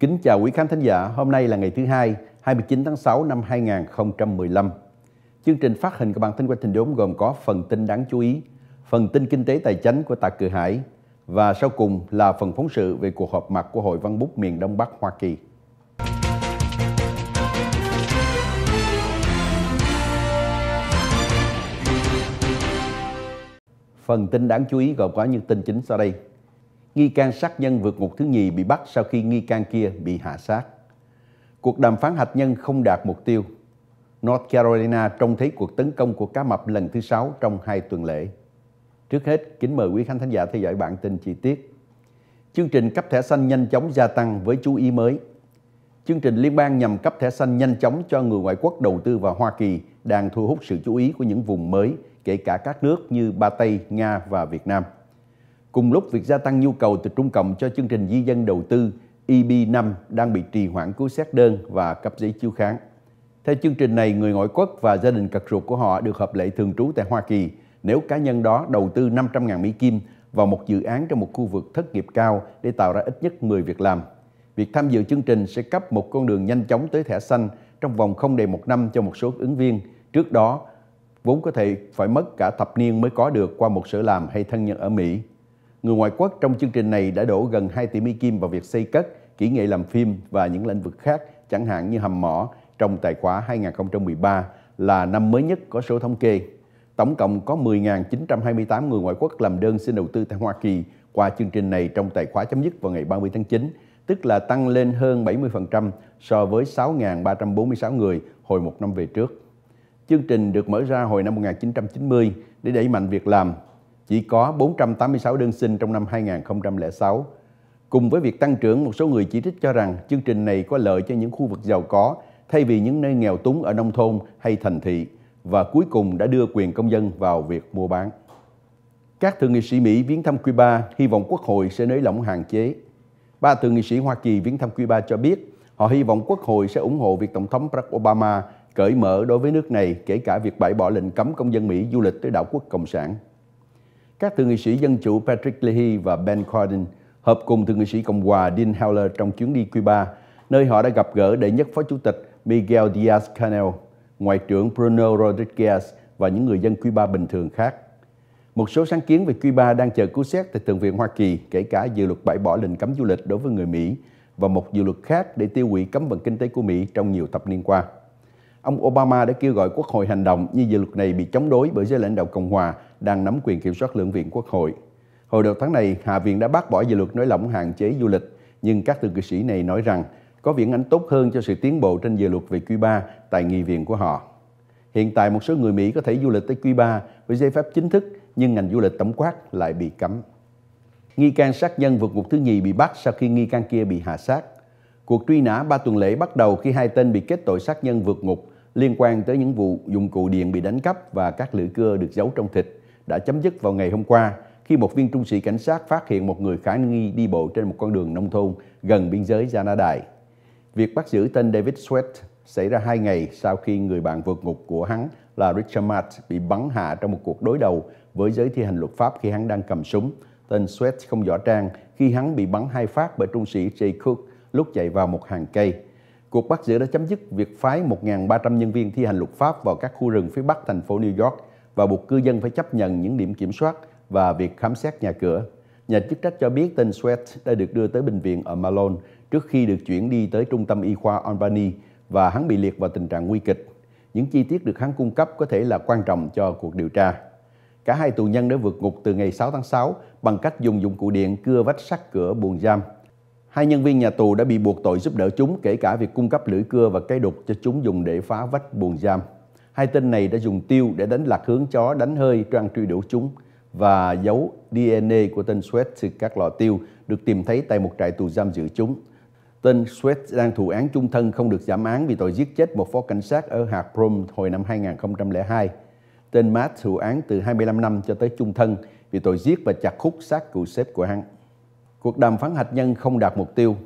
Kính chào quý khán thính giả, hôm nay là ngày thứ hai, 29 tháng 6 năm 2015. Chương trình phát hình của bản tin qua trình đốn gồm có phần tin đáng chú ý, phần tin kinh tế tài chính của Tạ Cự Hải và sau cùng là phần phóng sự về cuộc họp mặt của Hội Văn bút miền Đông Bắc Hoa Kỳ. Phần tin đáng chú ý gồm có những tin chính sau đây. Nghi can sát nhân vượt ngục thứ nhì bị bắt sau khi nghi can kia bị hạ sát. Cuộc đàm phán hạt nhân không đạt mục tiêu. North Carolina trông thấy cuộc tấn công của cá mập lần thứ sáu trong hai tuần lễ. Trước hết, kính mời quý khán thính giả theo dõi bản tin chi tiết. Chương trình cấp thẻ xanh nhanh chóng gia tăng với chú ý mới. Chương trình liên bang nhằm cấp thẻ xanh nhanh chóng cho người ngoại quốc đầu tư vào Hoa Kỳ đang thu hút sự chú ý của những vùng mới, kể cả các nước như Ba Tây, Nga và Việt Nam. Cùng lúc việc gia tăng nhu cầu từ Trung Cộng cho chương trình di dân đầu tư EB5 đang bị trì hoãn cứu xét đơn và cấp giấy chiếu kháng. Theo chương trình này, người ngoại quốc và gia đình cật ruột của họ được hợp lệ thường trú tại Hoa Kỳ nếu cá nhân đó đầu tư 500.000 Mỹ Kim vào một dự án trong một khu vực thất nghiệp cao để tạo ra ít nhất 10 việc làm. Việc tham dự chương trình sẽ cấp một con đường nhanh chóng tới thẻ xanh trong vòng không đầy một năm cho một số ứng viên. Trước đó, vốn có thể phải mất cả thập niên mới có được qua một sở làm hay thân nhân ở Mỹ. Người ngoại quốc trong chương trình này đã đổ gần 2 tỷ Mỹ Kim vào việc xây cất, kỹ nghệ làm phim và những lĩnh vực khác, chẳng hạn như hầm mỏ trong tài khoá 2013 là năm mới nhất có số thống kê. Tổng cộng có 10.928 người ngoại quốc làm đơn xin đầu tư tại Hoa Kỳ qua chương trình này trong tài khoá chấm dứt vào ngày 30 tháng 9, tức là tăng lên hơn 70% so với 6.346 người hồi một năm về trước. Chương trình được mở ra hồi năm 1990 để đẩy mạnh việc làm. Chỉ có 486 đơn xin trong năm 2006. Cùng với việc tăng trưởng, một số người chỉ trích cho rằng chương trình này có lợi cho những khu vực giàu có thay vì những nơi nghèo túng ở nông thôn hay thành thị và cuối cùng đã đưa quyền công dân vào việc mua bán. Các thượng nghị sĩ Mỹ viếng thăm Cuba hy vọng quốc hội sẽ nới lỏng hạn chế. Ba thượng nghị sĩ Hoa Kỳ viếng thăm Cuba cho biết họ hy vọng quốc hội sẽ ủng hộ việc Tổng thống Barack Obama cởi mở đối với nước này, kể cả việc bãi bỏ lệnh cấm công dân Mỹ du lịch tới đảo quốc Cộng sản. Các thượng nghị sĩ Dân chủ Patrick Leahy và Ben Cardin hợp cùng thượng nghị sĩ Cộng hòa Dean Heller trong chuyến đi Cuba, nơi họ đã gặp gỡ đệ nhất phó chủ tịch Miguel Diaz-Canel, Ngoại trưởng Bruno Rodriguez và những người dân Cuba bình thường khác. Một số sáng kiến về Cuba đang chờ cứu xét tại Thượng viện Hoa Kỳ, kể cả dự luật bãi bỏ lệnh cấm du lịch đối với người Mỹ và một dự luật khác để tiêu hủy cấm vận kinh tế của Mỹ trong nhiều thập niên qua. Ông Obama đã kêu gọi Quốc hội hành động như dự luật này bị chống đối bởi giới lãnh đạo Cộng hòa đang nắm quyền kiểm soát lưỡng viện Quốc hội. Hồi đầu tháng này, Hạ viện đã bác bỏ dự luật nới lỏng hạn chế du lịch, nhưng các thượng nghị sĩ này nói rằng có viễn ảnh tốt hơn cho sự tiến bộ trên dự luật về Cuba tại nghị viện của họ. Hiện tại một số người Mỹ có thể du lịch tới Cuba với giấy phép chính thức, nhưng ngành du lịch tổng quát lại bị cấm. Nghi can sát nhân vượt ngục thứ nhì bị bắt sau khi nghi can kia bị hạ sát. Cuộc truy nã ba tuần lễ bắt đầu khi hai tên bị kết tội sát nhân vượt ngục liên quan tới những vụ dụng cụ điện bị đánh cắp và các lưỡi cưa được giấu trong thịt đã chấm dứt vào ngày hôm qua, khi một viên trung sĩ cảnh sát phát hiện một người khả nghi đi bộ trên một con đường nông thôn gần biên giới Canada. Việc bắt giữ tên David Sweat xảy ra hai ngày sau khi người bạn vượt ngục của hắn là Richard Matt bị bắn hạ trong một cuộc đối đầu với giới thi hành luật pháp khi hắn đang cầm súng. Tên Sweat không rõ trang khi hắn bị bắn hai phát bởi trung sĩ Jay Cook lúc chạy vào một hàng cây. Cuộc bắt giữ đã chấm dứt việc phái 1.300 nhân viên thi hành luật pháp vào các khu rừng phía bắc thành phố New York và buộc cư dân phải chấp nhận những điểm kiểm soát và việc khám xét nhà cửa. Nhà chức trách cho biết tên Sweat đã được đưa tới bệnh viện ở Malone trước khi được chuyển đi tới trung tâm y khoa Albany và hắn bị liệt vào tình trạng nguy kịch. Những chi tiết được hắn cung cấp có thể là quan trọng cho cuộc điều tra. Cả hai tù nhân đã vượt ngục từ ngày 6 tháng 6 bằng cách dùng dụng cụ điện cưa vách sắt cửa buồng giam. Hai nhân viên nhà tù đã bị buộc tội giúp đỡ chúng, kể cả việc cung cấp lưỡi cưa và cây đục cho chúng dùng để phá vách buồng giam. Hai tên này đã dùng tiêu để đánh lạc hướng chó đánh hơi trang truy đuổi chúng và dấu DNA của tên Sweat từ các lọ tiêu được tìm thấy tại một trại tù giam giữ chúng. Tên Sweat đang thụ án chung thân không được giảm án vì tội giết chết một phó cảnh sát ở hạt Prom hồi năm 2002. Tên Matt thụ án từ 25 năm cho tới chung thân vì tội giết và chặt khúc xác cựu sếp của hắn. Cuộc đàm phán hạt nhân không đạt mục tiêu.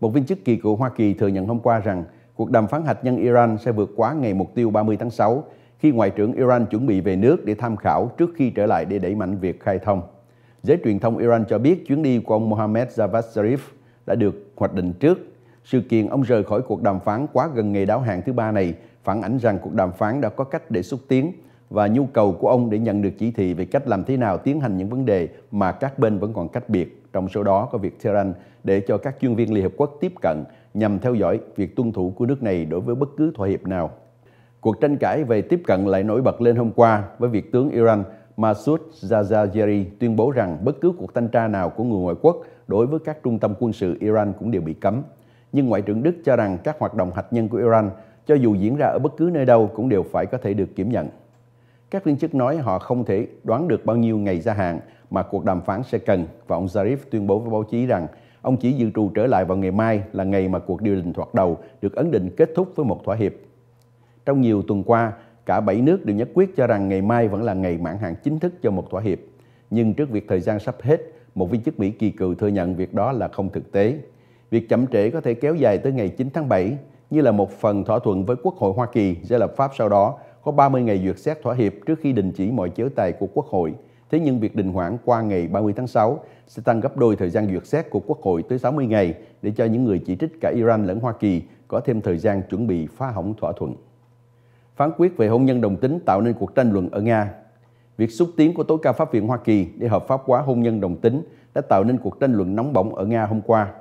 Một viên chức kỳ cựu Hoa Kỳ thừa nhận hôm qua rằng cuộc đàm phán hạt nhân Iran sẽ vượt quá ngày mục tiêu 30 tháng 6 khi Ngoại trưởng Iran chuẩn bị về nước để tham khảo trước khi trở lại để đẩy mạnh việc khai thông. Giới truyền thông Iran cho biết chuyến đi của ông Mohammad Javad Zarif đã được hoạch định trước. Sự kiện ông rời khỏi cuộc đàm phán quá gần ngày đáo hạn thứ ba này phản ảnh rằng cuộc đàm phán đã có cách để xúc tiến và nhu cầu của ông để nhận được chỉ thị về cách làm thế nào tiến hành những vấn đề mà các bên vẫn còn cách biệt. Trong số đó có việc Tehran để cho các chuyên viên Liên Hợp Quốc tiếp cận nhằm theo dõi việc tuân thủ của nước này đối với bất cứ thỏa hiệp nào. Cuộc tranh cãi về tiếp cận lại nổi bật lên hôm qua với việc tướng Iran Masoud Zazajeri tuyên bố rằng bất cứ cuộc thanh tra nào của người ngoại quốc đối với các trung tâm quân sự Iran cũng đều bị cấm. Nhưng Ngoại trưởng Đức cho rằng các hoạt động hạt nhân của Iran, cho dù diễn ra ở bất cứ nơi đâu, cũng đều phải có thể được kiểm nhận. Các viên chức nói họ không thể đoán được bao nhiêu ngày gia hạn mà cuộc đàm phán sẽ cần và ông Zarif tuyên bố với báo chí rằng ông chỉ dự trù trở lại vào ngày mai là ngày mà cuộc điều đình thoạt đầu được ấn định kết thúc với một thỏa hiệp. Trong nhiều tuần qua, cả bảy nước đều nhất quyết cho rằng ngày mai vẫn là ngày mãn hạn chính thức cho một thỏa hiệp. Nhưng trước việc thời gian sắp hết, một viên chức Mỹ kỳ cựu thừa nhận việc đó là không thực tế. Việc chậm trễ có thể kéo dài tới ngày 9 tháng 7 như là một phần thỏa thuận với Quốc hội Hoa Kỳ sẽ lập pháp sau đó có 30 ngày duyệt xét thỏa hiệp trước khi đình chỉ mọi chế tài của Quốc hội. Thế nhưng việc đình hoãn qua ngày 30 tháng 6 sẽ tăng gấp đôi thời gian duyệt xét của Quốc hội tới 60 ngày để cho những người chỉ trích cả Iran lẫn Hoa Kỳ có thêm thời gian chuẩn bị phá hỏng thỏa thuận. Phán quyết về hôn nhân đồng tính tạo nên cuộc tranh luận ở Nga. Việc xúc tiến của tối cao pháp viện Hoa Kỳ để hợp pháp hóa hôn nhân đồng tính đã tạo nên cuộc tranh luận nóng bỏng ở Nga hôm qua.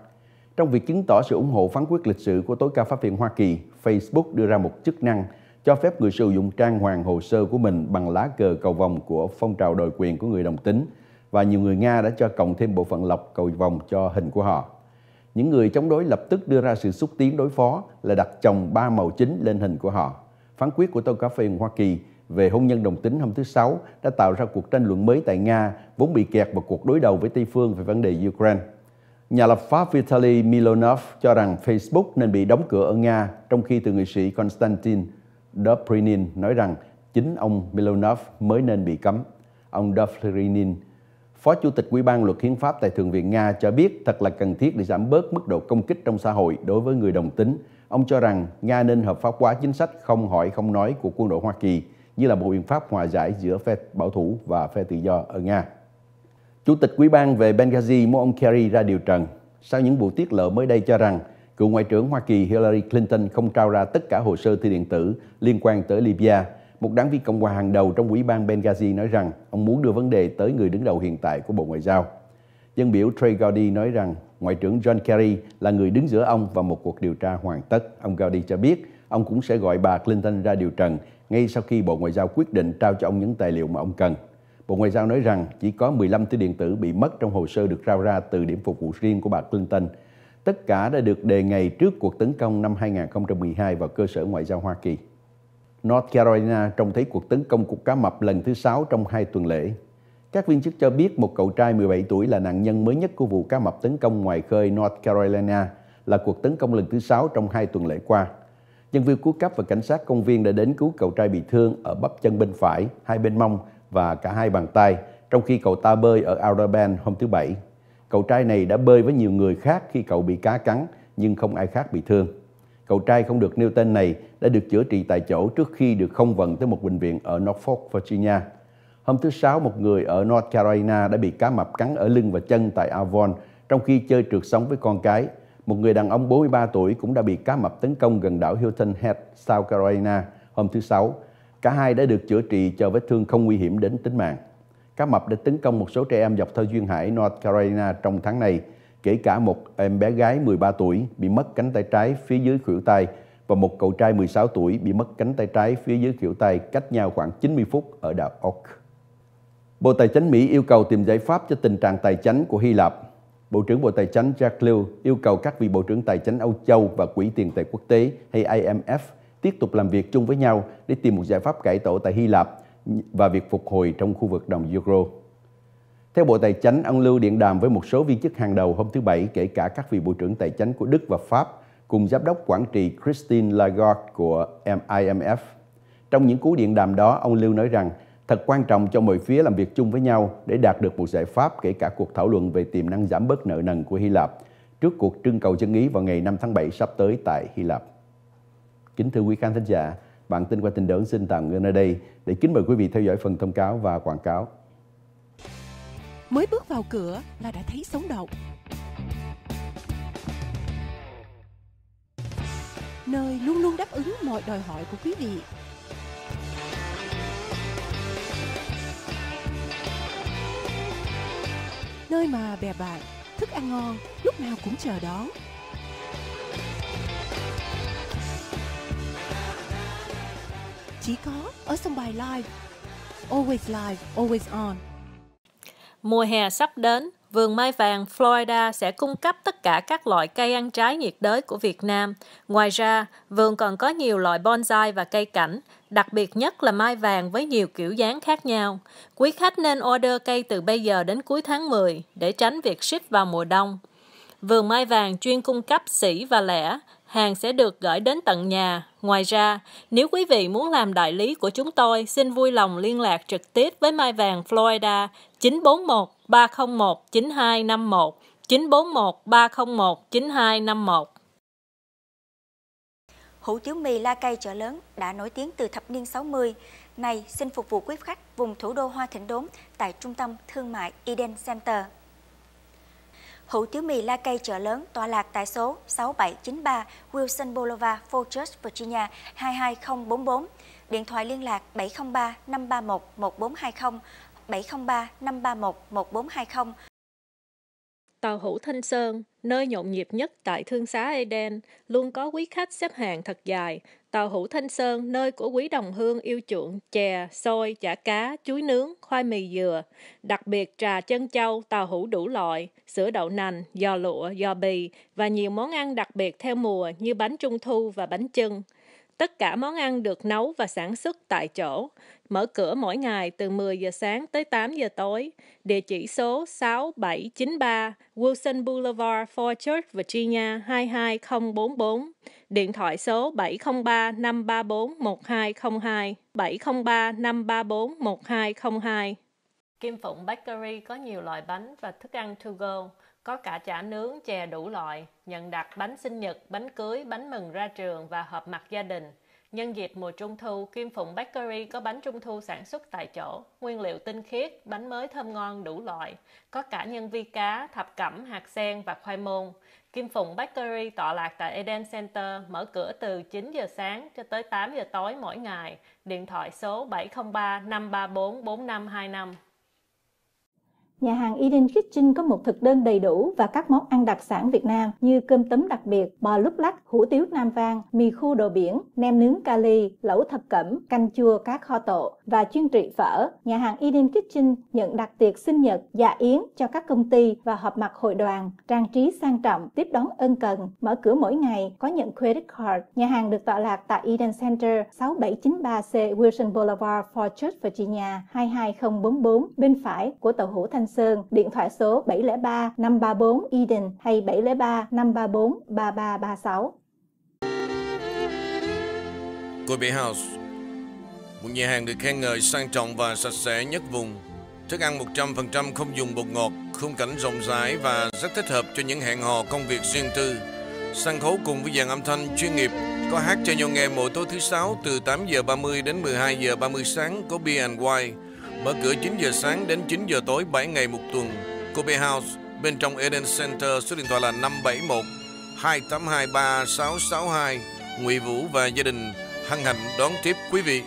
Trong việc chứng tỏ sự ủng hộ phán quyết lịch sử của tối cao pháp viện Hoa Kỳ, Facebook đưa ra một chức năng cho phép người sử dụng trang hoàng hồ sơ của mình bằng lá cờ cầu vòng của phong trào đòi quyền của người đồng tính và nhiều người Nga đã cho cộng thêm bộ phận lọc cầu vòng cho hình của họ. Những người chống đối lập tức đưa ra sự xúc tiến đối phó là đặt chồng ba màu chính lên hình của họ. Phán quyết của Tòa Cà phê Hoa Kỳ về hôn nhân đồng tính hôm thứ Sáu đã tạo ra cuộc tranh luận mới tại Nga, vốn bị kẹt vào cuộc đối đầu với Tây phương về vấn đề Ukraine. Nhà lập pháp Vitaly Milonov cho rằng Facebook nên bị đóng cửa ở Nga, trong khi từ nghị sĩ Konstantin Dobrynin nói rằng chính ông Milonov mới nên bị cấm. Ông Dobrynin, Phó Chủ tịch Ủy ban luật hiến pháp tại Thượng viện Nga cho biết thật là cần thiết để giảm bớt mức độ công kích trong xã hội đối với người đồng tính. Ông cho rằng Nga nên hợp pháp hóa chính sách không hỏi không nói của quân đội Hoa Kỳ như là một biện pháp hòa giải giữa phe bảo thủ và phe tự do ở Nga. Chủ tịch Ủy ban về Benghazi muốn ông Kerry ra điều trần sau những vụ tiết lộ mới đây cho rằng cựu Ngoại trưởng Hoa Kỳ Hillary Clinton không trao ra tất cả hồ sơ thư điện tử liên quan tới Libya. Một đảng viên Cộng hòa hàng đầu trong Ủy ban Benghazi nói rằng ông muốn đưa vấn đề tới người đứng đầu hiện tại của Bộ Ngoại giao. Dân biểu Trey Gowdy nói rằng Ngoại trưởng John Kerry là người đứng giữa ông và một cuộc điều tra hoàn tất. Ông Gowdy cho biết ông cũng sẽ gọi bà Clinton ra điều trần ngay sau khi Bộ Ngoại giao quyết định trao cho ông những tài liệu mà ông cần. Bộ Ngoại giao nói rằng chỉ có 15 thư điện tử bị mất trong hồ sơ được trao ra từ điểm phục vụ riêng của bà Clinton. Tất cả đã được đề ngày trước cuộc tấn công năm 2012 vào cơ sở ngoại giao Hoa Kỳ. North Carolina trông thấy cuộc tấn công cục cá mập lần thứ 6 trong hai tuần lễ. Các viên chức cho biết một cậu trai 17 tuổi là nạn nhân mới nhất của vụ cá mập tấn công ngoài khơi North Carolina là cuộc tấn công lần thứ 6 trong hai tuần lễ qua. Nhân viên cứu cấp và cảnh sát công viên đã đến cứu cậu trai bị thương ở bắp chân bên phải, hai bên mông và cả hai bàn tay, trong khi cậu ta bơi ở Outer Bend hôm thứ Bảy. Cậu trai này đã bơi với nhiều người khác khi cậu bị cá cắn, nhưng không ai khác bị thương. Cậu trai không được nêu tên này đã được chữa trị tại chỗ trước khi được không vận tới một bệnh viện ở Norfolk, Virginia. Hôm thứ Sáu, một người ở North Carolina đã bị cá mập cắn ở lưng và chân tại Avon trong khi chơi trượt sóng với con cái. Một người đàn ông 43 tuổi cũng đã bị cá mập tấn công gần đảo Hilton Head, South Carolina hôm thứ Sáu. Cả hai đã được chữa trị cho vết thương không nguy hiểm đến tính mạng. Cá mập đã tấn công một số trẻ em dọc theo duyên hải North Carolina trong tháng này, kể cả một em bé gái 13 tuổi bị mất cánh tay trái phía dưới khuỷu tay và một cậu trai 16 tuổi bị mất cánh tay trái phía dưới khuỷu tay cách nhau khoảng 90 phút ở đảo Oak. Bộ Tài chính Mỹ yêu cầu tìm giải pháp cho tình trạng tài chính của Hy Lạp. Bộ trưởng Bộ Tài chính Jack Lew yêu cầu các vị Bộ trưởng Tài chính Âu Châu và Quỹ tiền tệ quốc tế hay IMF tiếp tục làm việc chung với nhau để tìm một giải pháp cải tổ tại Hy Lạp và việc phục hồi trong khu vực đồng euro. Theo Bộ Tài chính, ông Lưu điện đàm với một số viên chức hàng đầu hôm thứ Bảy, kể cả các vị Bộ trưởng Tài chính của Đức và Pháp, cùng Giám đốc quản trị Christine Lagarde của IMF. Trong những cú điện đàm đó, ông Lưu nói rằng thật quan trọng cho mọi phía làm việc chung với nhau để đạt được một giải pháp kể cả cuộc thảo luận về tiềm năng giảm bớt nợ nần của Hy Lạp trước cuộc trưng cầu dân ý vào ngày 5 tháng 7 sắp tới tại Hy Lạp. Kính thưa quý khán thính giả, bản tin qua tin đớn xin tạm ngưng ở đây để kính mời quý vị theo dõi phần thông cáo và quảng cáo. Mới bước vào cửa là đã thấy sống động. nơi luôn luôn đáp ứng mọi đòi hỏi của quý vị. Nơi mà bè bạn, thức ăn ngon lúc nào cũng chờ đón. Chỉ có ở sân bài live. Always live, always on. Mùa hè sắp đến, Vườn Mai Vàng Florida sẽ cung cấp tất cả các loại cây ăn trái nhiệt đới của Việt Nam. Ngoài ra, vườn còn có nhiều loại bonsai và cây cảnh, đặc biệt nhất là mai vàng với nhiều kiểu dáng khác nhau. Quý khách nên order cây từ bây giờ đến cuối tháng 10 để tránh việc ship vào mùa đông. Vườn mai vàng chuyên cung cấp sỉ và lẻ, hàng sẽ được gửi đến tận nhà. Ngoài ra, nếu quý vị muốn làm đại lý của chúng tôi, xin vui lòng liên lạc trực tiếp với Mai Vàng Florida 941 301 9251 941 301 9251. Hủ tiếu mì La Cây chợ lớn đã nổi tiếng từ thập niên 60. Này xin phục vụ quý khách vùng thủ đô Hoa Thịnh Đốn tại trung tâm thương mại Eden Center. Hủ tiếu mì La Cây chợ lớn tọa lạc tại số 6793 Wilson Boulevard, Fort Church, Virginia 22044. Điện thoại liên lạc 703 531 1420 703 531 1420. Tàu hủ Thanh Sơn, nơi nhộn nhịp nhất tại thương xá Eden, luôn có quý khách xếp hàng thật dài. Tàu hủ Thanh Sơn, nơi của quý đồng hương yêu chuộng chè, xôi, chả cá, chuối nướng, khoai mì dừa. Đặc biệt trà chân châu, tàu hủ đủ loại, sữa đậu nành, giò lụa, giò bì và nhiều món ăn đặc biệt theo mùa như bánh trung thu và bánh chưng. Tất cả món ăn được nấu và sản xuất tại chỗ, mở cửa mỗi ngày từ 10 giờ sáng tới 8 giờ tối. Địa chỉ số 6793 Wilson Boulevard, Fort Church, Virginia 22044. Điện thoại số 703 534 1202 703 534 1202. Kim Phụng Bakery có nhiều loại bánh và thức ăn to go có cả chả nướng, chè đủ loại, nhận đặt bánh sinh nhật, bánh cưới, bánh mừng ra trường và họp mặt gia đình. Nhân dịp mùa trung thu, Kim Phụng Bakery có bánh trung thu sản xuất tại chỗ, nguyên liệu tinh khiết, bánh mới thơm ngon đủ loại, có cả nhân vi cá, thập cẩm, hạt sen và khoai môn. Kim Phụng Bakery tọa lạc tại Eden Center, mở cửa từ 9 giờ sáng cho tới 8 giờ tối mỗi ngày. Điện thoại số 703 534 4525. Nhà hàng Eden Kitchen có một thực đơn đầy đủ và các món ăn đặc sản Việt Nam như cơm tấm đặc biệt, bò lúc lắc, hủ tiếu Nam Vang, mì khô đồ biển, nem nướng kali, lẩu thập cẩm, canh chua cá kho tộ và chuyên trị phở. Nhà hàng Eden Kitchen nhận đặt tiệc sinh nhật, dạ yến cho các công ty và họp mặt hội đoàn, trang trí sang trọng, tiếp đón ân cần, mở cửa mỗi ngày, có nhận credit card. Nhà hàng được tọa lạc tại Eden Center 6793C Wilson Boulevard, Fort Church, Virginia 22044 bên phải của tàu hủ Thanh Sơn, điện thoại số 703 534 Eden hay 703 534 3336. Kobe House Một nhà hàng được khen ngợi sang trọng và sạch sẽ nhất vùng Thức ăn 100% không dùng bột ngọt, khung cảnh rộng rãi và rất thích hợp cho những hẹn hò công việc riêng tư. Sân khấu cùng với dàn âm thanh chuyên nghiệp, có hát cho nhau nghe mỗi tối thứ sáu từ 8 giờ 30 đến 12 giờ 30 sáng có Beer and Wine. Mở cửa 9 giờ sáng đến 9 giờ tối 7 ngày một tuần. Kobe House, bên trong Eden Center, số điện thoại là 571 2823 662. Ngụy Vũ và gia đình hân hạnh đón tiếp quý vị.